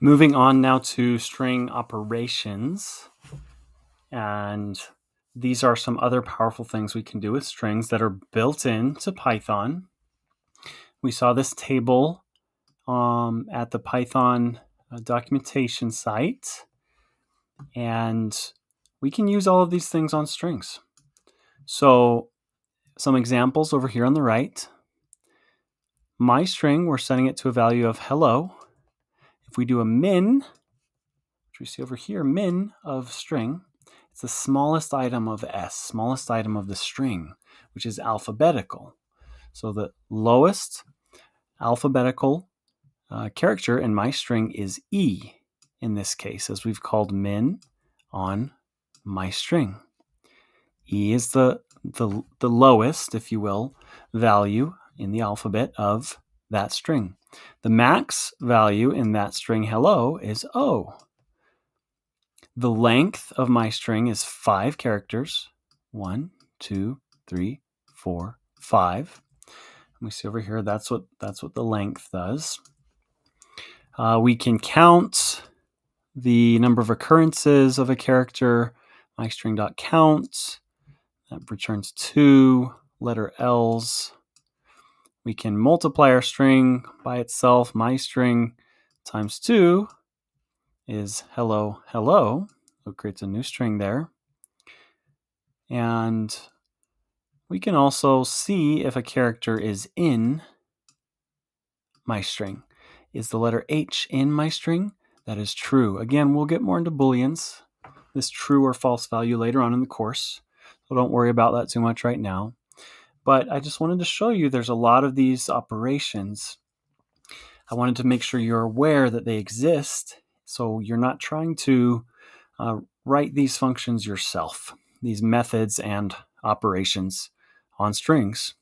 Moving on now to string operations. And these are some other powerful things we can do with strings that are built into Python. We saw this table um, at the Python uh, documentation site. And we can use all of these things on strings. So some examples over here on the right. My string, we're setting it to a value of hello. If we do a min, which we see over here, min of string, it's the smallest item of S, smallest item of the string, which is alphabetical. So the lowest alphabetical uh, character in my string is E in this case, as we've called min on my string. E is the, the, the lowest, if you will, value in the alphabet of that string. The max value in that string hello is O. The length of my string is five characters. One, two, three, four, five. And we see over here that's what that's what the length does. Uh, we can count the number of occurrences of a character. My string dot count that returns two letter L's. We can multiply our string by itself. My string times two is hello, hello. So it creates a new string there. And we can also see if a character is in my string. Is the letter H in my string? That is true. Again, we'll get more into booleans, this true or false value later on in the course. So don't worry about that too much right now. But I just wanted to show you there's a lot of these operations. I wanted to make sure you're aware that they exist so you're not trying to uh, write these functions yourself, these methods and operations on strings.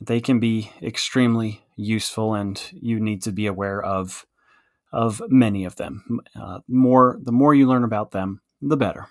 They can be extremely useful, and you need to be aware of, of many of them. Uh, more, the more you learn about them, the better.